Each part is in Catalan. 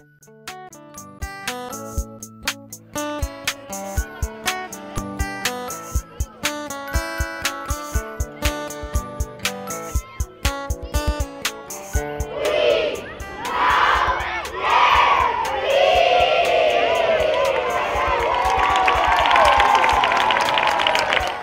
you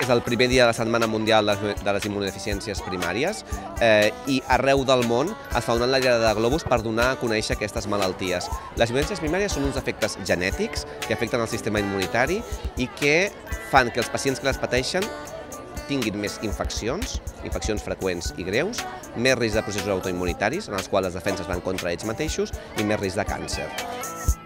és el primer dia de la Setmana Mundial de les Immunodeficiències Primàries eh, i arreu del món es fa una enlairada de globus per donar a conèixer aquestes malalties. Les immunodeficiències primàries són uns efectes genètics que afecten el sistema immunitari i que fan que els pacients que les pateixen tinguin més infeccions, infeccions freqüents i greus, més risc de processos autoimmunitaris, en els quals les defenses van contra ells mateixos, i més risc de càncer.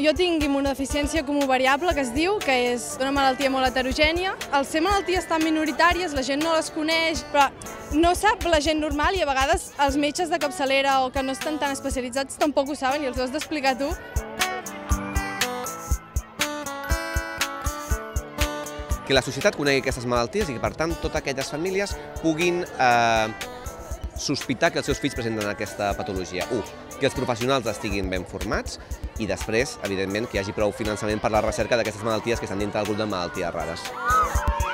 Jo tinc immunodeficiència variable, que es diu, que és una malaltia molt heterogènia. Al ser malalties tan minoritàries, la gent no les coneix, però no sap la gent normal i a vegades els metges de capçalera o que no estan tan especialitzats tampoc ho saben i els has d'explicar tu. Que la societat conegui aquestes malalties i que, per tant, totes aquelles famílies puguin eh, sospitar que els seus fills presenten aquesta patologia. 1. Que els professionals estiguin ben formats i després, evidentment, que hi hagi prou finançament per la recerca d'aquestes malalties que estan dintre del grup de malalties rares.